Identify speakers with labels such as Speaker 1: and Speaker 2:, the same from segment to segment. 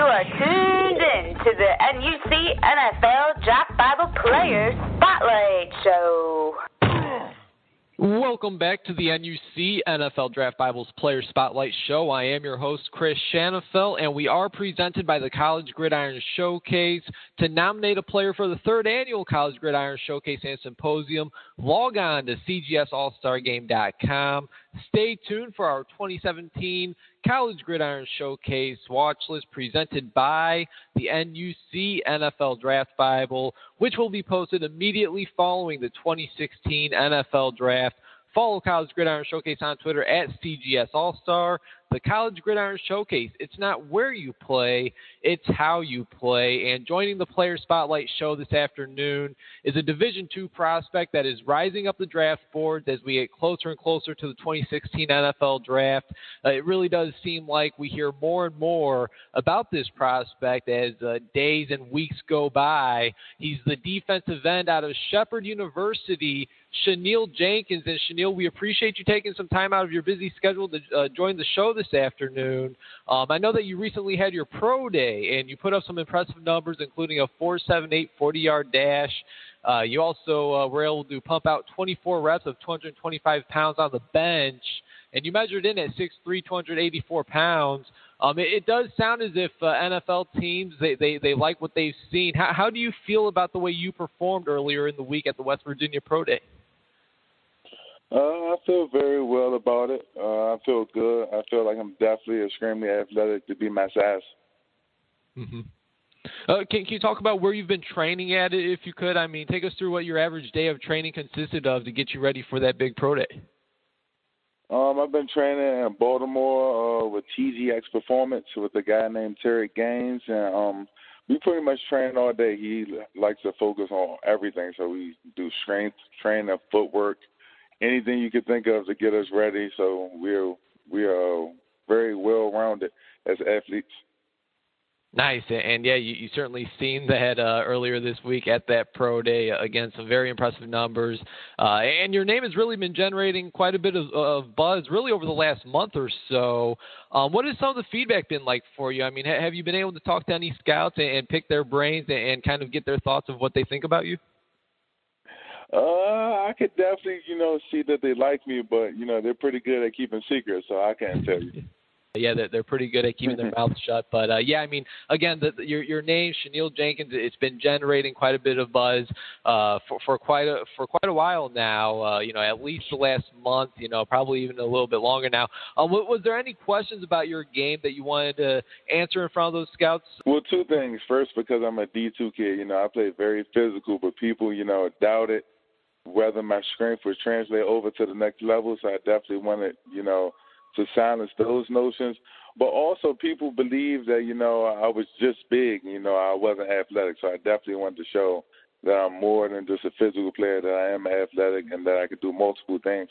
Speaker 1: You are tuned in to the NUC NFL Draft Bible Players Spotlight Show.
Speaker 2: Welcome back to the NUC NFL Draft Bibles Player Spotlight Show. I am your host, Chris Shanafelt, and we are presented by the College Gridiron Showcase. To nominate a player for the third annual College Gridiron Showcase and Symposium, log on to cgsallstargame.com. Stay tuned for our 2017 College Gridiron Showcase watch list presented by the NUC NFL Draft Bible, which will be posted immediately following the 2016 NFL Draft. Follow College Gridiron Showcase on Twitter at CGS All Star. The College Gridiron Showcase, it's not where you play, it's how you play. And joining the Player Spotlight show this afternoon is a Division II prospect that is rising up the draft boards as we get closer and closer to the 2016 NFL Draft. Uh, it really does seem like we hear more and more about this prospect as uh, days and weeks go by. He's the defensive end out of Shepherd University. Shaneil Jenkins. And Shaneil, we appreciate you taking some time out of your busy schedule to uh, join the show this afternoon. Um, I know that you recently had your pro day and you put up some impressive numbers, including a 4.78 40 yard dash. Uh, you also uh, were able to pump out 24 reps of 225 pounds on the bench, and you measured in at 6'3", 284 pounds. Um, it, it, does sound as if uh, NFL teams they, they, they like what they've seen. How, how do you feel about the way you performed earlier in the week at the West Virginia Pro Day?
Speaker 3: Uh, I feel very well about it. Uh, I feel good. I feel like I'm definitely extremely athletic to be my size.
Speaker 2: Mm-hmm. Uh, can, can you talk about where you've been training at, if you could? I mean, take us through what your average day of training consisted of to get you ready for that big pro day.
Speaker 3: Um, I've been training in Baltimore uh, with TGX Performance with a guy named Terry Gaines, and um, we pretty much train all day. He likes to focus on everything, so we do strength training, footwork, anything you could think of to get us ready. So we're we are very well rounded as athletes.
Speaker 2: Nice, and yeah, you, you certainly seen that uh, earlier this week at that pro day. Again, some very impressive numbers, uh, and your name has really been generating quite a bit of, of buzz, really over the last month or so. Um, what has some of the feedback been like for you? I mean, ha- have you been able to talk to any scouts and, and pick their brains and, and kind of get their thoughts of what they think about you?
Speaker 3: Uh, I could definitely, you know, see that they like me, but you know, they're pretty good at keeping secrets, so I can't tell you.
Speaker 2: Yeah, they're, they're pretty good at keeping their mouths shut. But uh, yeah, I mean, again, the, your your name, Shaneil Jenkins, it's been generating quite a bit of buzz uh, for for quite a for quite a while now. Uh, you know, at least the last month. You know, probably even a little bit longer now. Um, was there any questions about your game that you wanted to answer in front of those scouts?
Speaker 3: Well, two things. First, because I'm a D2 kid, you know, I play very physical, but people, you know, doubt it whether my strength would translate over to the next level. So I definitely wanted, you know, to silence those notions. But also, people believe that you know I was just big. You know, I wasn't athletic. So I definitely wanted to show that I'm more than just a physical player. That I am athletic and that I could do multiple things.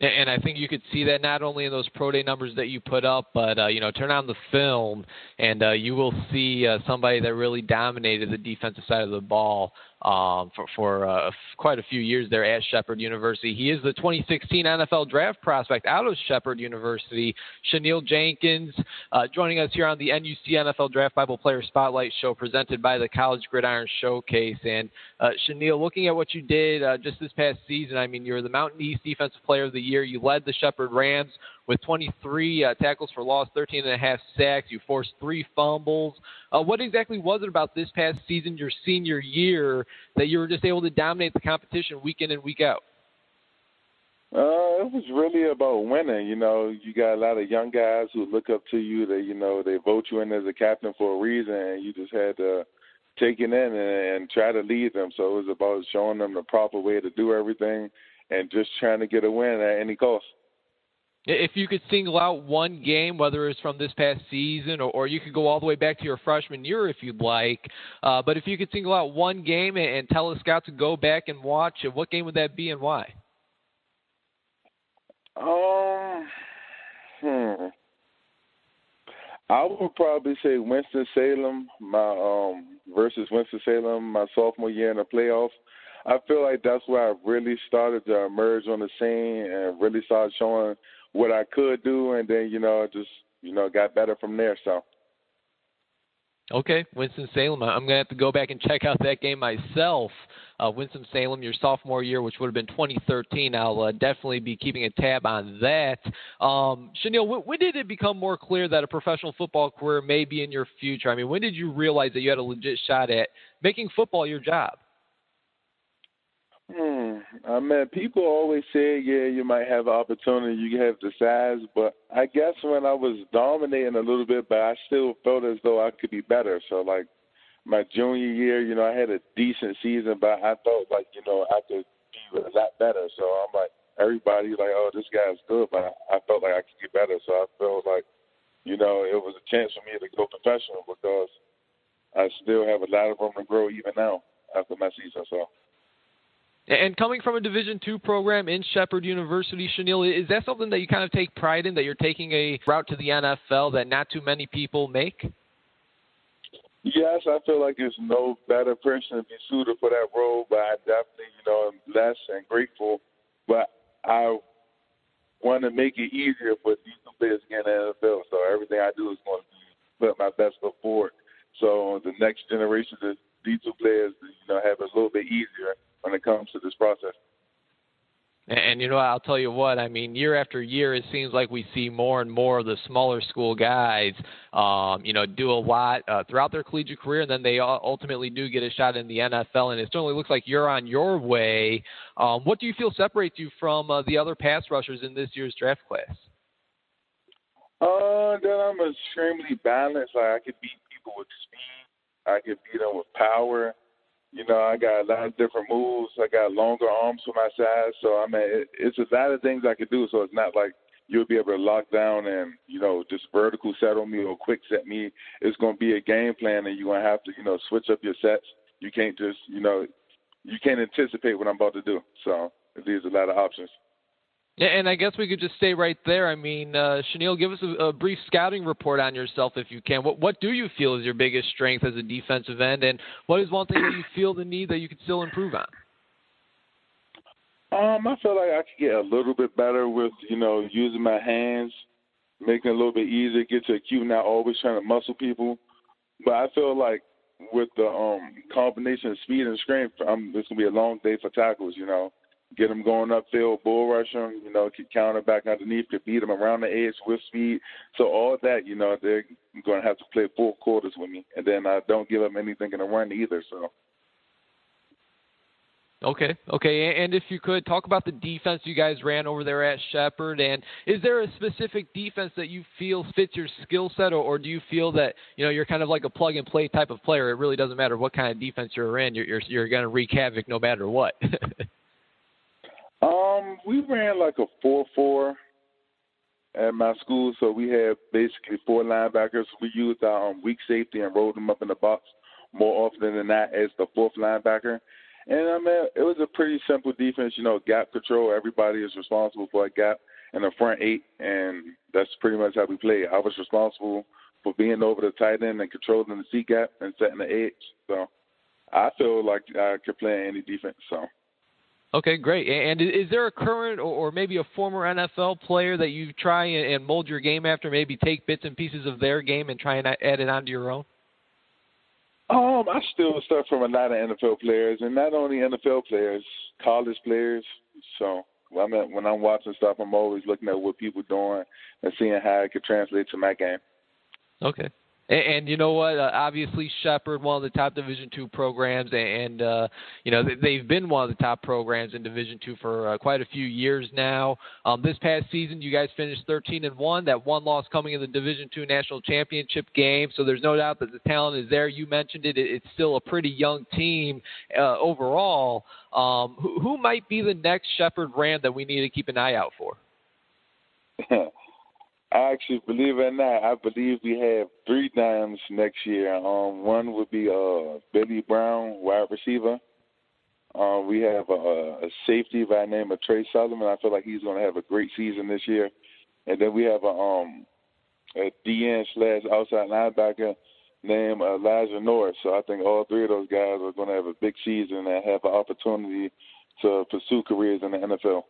Speaker 2: And I think you could see that not only in those pro day numbers that you put up, but uh, you know, turn on the film and uh, you will see uh, somebody that really dominated the defensive side of the ball um, for, for uh, quite a few years there at Shepherd University. He is the 2016 NFL draft prospect out of Shepherd University. Shaneil Jenkins uh, joining us here on the NUC NFL Draft Bible Player Spotlight Show presented by the College Gridiron Showcase. And uh, Shaneil, looking at what you did uh, just this past season, I mean, you were the Mountain East Defensive Player of the Year. You led the Shepherd Rams with 23 uh, tackles for loss, 13 and a half sacks. You forced three fumbles. Uh, what exactly was it about this past season, your senior year, that you were just able to dominate the competition week in and week out?
Speaker 3: Uh, it was really about winning. You know, you got a lot of young guys who look up to you. That you know they vote you in as a captain for a reason, and you just had to take it in and, and try to lead them. So it was about showing them the proper way to do everything, and just trying to get a win at any cost.
Speaker 2: If you could single out one game, whether it's from this past season or, or you could go all the way back to your freshman year if you'd like, uh, but if you could single out one game and, and tell the scouts to go back and watch what game would that be and why?
Speaker 3: Um, hmm. I would probably say Winston Salem, my um versus Winston Salem, my sophomore year in the playoffs. I feel like that's where I really started to emerge on the scene and really started showing what I could do, and then you know just you know got better from there. So.
Speaker 2: Okay, Winston Salem. I'm gonna have to go back and check out that game myself. Uh, Winston Salem, your sophomore year, which would have been 2013. I'll uh, definitely be keeping a tab on that. Um, Shaneil, when, when did it become more clear that a professional football career may be in your future? I mean, when did you realize that you had a legit shot at making football your job?
Speaker 3: Hmm. I mean, people always say, yeah, you might have an opportunity, you have the size, but I guess when I was dominating a little bit, but I still felt as though I could be better. So, like my junior year, you know, I had a decent season, but I felt like, you know, I could be a lot better. So I'm like, everybody's like, oh, this guy's good, but I felt like I could get better. So I felt like, you know, it was a chance for me to go professional because I still have a lot of room to grow even now after my season. So.
Speaker 2: And coming from a Division two program in Shepherd University, Shaneil, is that something that you kind of take pride in that you're taking a route to the NFL that not too many people make?
Speaker 3: Yes, I feel like there's no better person to be suited for that role, but I definitely, you know, am blessed and grateful. But I want to make it easier for these two players to get in the NFL. So everything I do is going to put my best foot forward. So the next generation of these two players, you know, have it a little bit easier when it comes to this process.
Speaker 2: And, you know, I'll tell you what. I mean, year after year, it seems like we see more and more of the smaller school guys, um, you know, do a lot uh, throughout their collegiate career, and then they ultimately do get a shot in the NFL. And it certainly looks like you're on your way. Um, what do you feel separates you from uh, the other pass rushers in this year's draft class?
Speaker 3: Uh, that I'm extremely balanced. Like I could beat people with speed. I could beat them with power. You know, I got a lot of different moves. I got longer arms for my size, so I mean, it, it's a lot of things I could do. So it's not like you'll be able to lock down and you know just vertical settle me or quick set me. It's going to be a game plan, and you're going to have to you know switch up your sets. You can't just you know you can't anticipate what I'm about to do. So there's a lot of options.
Speaker 2: And I guess we could just stay right there. I mean, uh, Shaneil, give us a, a, brief scouting report on yourself if you can. What what do you feel is your biggest strength as a defensive end, and what is one thing that you feel the need that you could still improve on?
Speaker 3: Um, I feel like I could get a little bit better with you know using my hands, making it a little bit easier, get to a cue, not always trying to muscle people. But I feel like with the um combination of speed and strength, I'm, it's gonna be a long day for tackles. You know, get them going upfield, bull rush them, you know, counter back underneath, could beat them around the edge with speed. So all that, you know, they're going to have to play four quarters with me, and then I don't give them anything in the run either. So.
Speaker 2: Okay, okay, and if you could talk about the defense you guys ran over there at Shepherd, and is there a specific defense that you feel fits your skill set, or, or do you feel that you know you're kind of like a plug and play type of player? It really doesn't matter what kind of defense you're in, you're you're, you're going to wreak havoc no matter what.
Speaker 3: Um, we ran like a four-four at my school, so we had basically four linebackers. We used our um, weak safety and rolled them up in the box more often than not as the fourth linebacker. And I mean, it was a pretty simple defense. You know, gap control. Everybody is responsible for a gap in the front eight, and that's pretty much how we played. I was responsible for being over the tight end and controlling the C gap and setting the edge. So I feel like I could play any defense. So.
Speaker 2: Okay, great. And is there a current or maybe a former NFL player that you try and mold your game after? Maybe take bits and pieces of their game and try and add it onto your own.
Speaker 3: Um, I still stuff from a lot of NFL players, and not only NFL players, college players. So when I'm when I'm watching stuff, I'm always looking at what people doing and seeing how it could translate to my game.
Speaker 2: Okay. And, and you know what? Uh, obviously, Shepherd, one of the top Division two programs, and uh, you know they've been one of the top programs in Division two for uh, quite a few years now. Um, this past season, you guys finished 13 and one. That one loss coming in the Division two national championship game. So there's no doubt that the talent is there. You mentioned it. It's still a pretty young team uh, overall. Um, who, who might be the next Shepherd Ram that we need to keep an eye out for?
Speaker 3: I actually believe it or not, I believe we have three dimes next year. Um, one would be uh Billy Brown, wide receiver. Uh, we have a, a safety by the name of Trey Sullivan. I feel like he's going to have a great season this year. And then we have a um a DN slash outside linebacker named Elijah Norris. So I think all three of those guys are going to have a big season and have an opportunity to pursue careers in the NFL.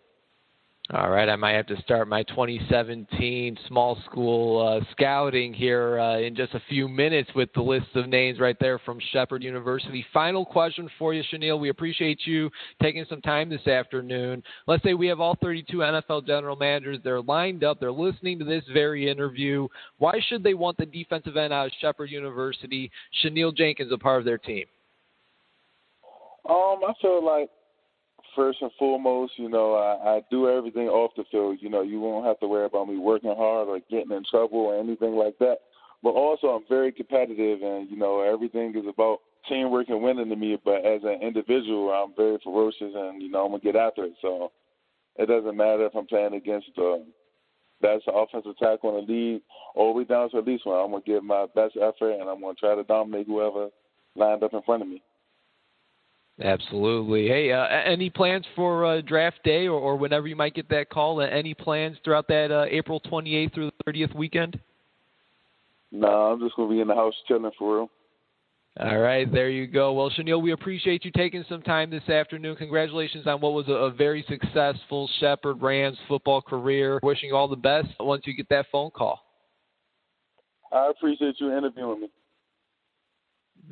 Speaker 2: All right, I might have to start my 2017 small school uh, scouting here uh, in just a few minutes with the list of names right there from Shepherd University. Final question for you, Shaneil. We appreciate you taking some time this afternoon. Let's say we have all 32 NFL general managers. They're lined up. They're listening to this very interview. Why should they want the defensive end out of Shepherd University, Shaneil Jenkins, a part of their team?
Speaker 3: Um, I feel like first and foremost, you know, I, I do everything off the field. You know, you won't have to worry about me working hard or getting in trouble or anything like that. But also, I'm very competitive, and you know, everything is about teamwork and winning to me. But as an individual, I'm very ferocious, and you know, I'm gonna get after it. So it doesn't matter if I'm playing against the best offensive tackle in the league or we down to at least one. I'm gonna give my best effort, and I'm gonna try to dominate whoever lined up in front of me.
Speaker 2: Absolutely. Hey, uh, any plans for uh, draft day or, or, whenever you might get that call? Uh, any plans throughout that uh, April 28th through the 30th weekend?
Speaker 3: No, I'm just going to be in the house chilling for real.
Speaker 2: All right, there you go. Well, Shaneil, we appreciate you taking some time this afternoon. Congratulations on what was a, a very successful Shepherd Rams football career. Wishing you all the best once you get that phone call.
Speaker 3: I appreciate you interviewing me.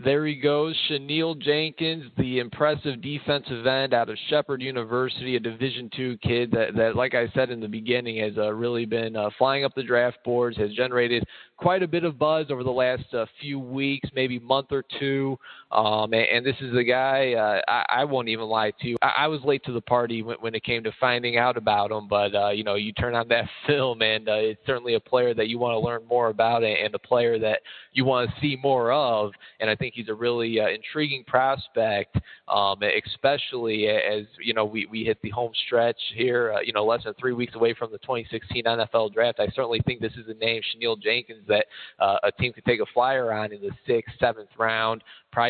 Speaker 2: There he goes, Shaneil Jenkins, the impressive defensive end out of Shepherd University, a Division two kid that, that, like I said in the beginning, has uh, really been uh, flying up the draft boards, has generated quite a bit of buzz over the last uh, few weeks, maybe month or two. Um, and, and, this is a guy, uh, I, I, won't even lie to you. I, I, was late to the party when, when, it came to finding out about him, but, uh, you know, you turn on that film and uh, it's certainly a player that you want to learn more about and a player that you want to see more of. And I think he's a really uh, intriguing prospect, um, especially as, you know, we, we hit the home stretch here, uh, you know, less than three weeks away from the 2016 NFL draft. I certainly think this is a name, Shaneil Jenkins, that uh, a team could take a flyer on in the sixth, seventh round,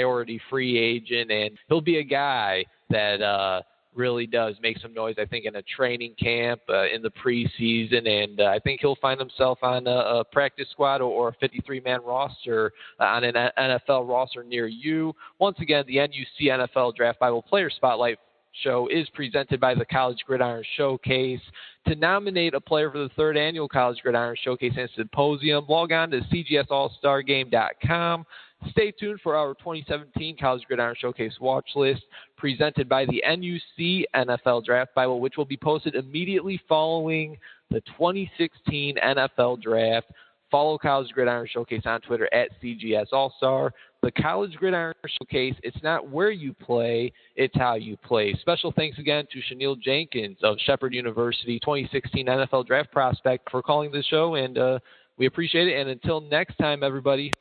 Speaker 2: priority free agent, and he'll be a guy that uh, really does make some noise. I think in a training camp uh, in the preseason, and uh, I think he'll find himself on a, a practice squad or, a 53-man roster uh, on an NFL roster near you. Once again, the NUC NFL Draft Bible Player Spotlight show is presented by the College Gridiron Showcase. To nominate a player for the third annual College Gridiron Showcase and Symposium, log on to cgsallstargame.com. Stay tuned for our 2017 College Gridiron Showcase watch list presented by the NUC NFL Draft Bible, which will be posted immediately following the 2016 NFL Draft. Follow College Gridiron Showcase on Twitter at CGS All Star. The College Gridiron Showcase, it's not where you play, it's how you play. Special thanks again to Shaneil Jenkins of Shepherd University, 2016 NFL Draft Prospect, for calling the show, and uh, we appreciate it. And until next time, everybody.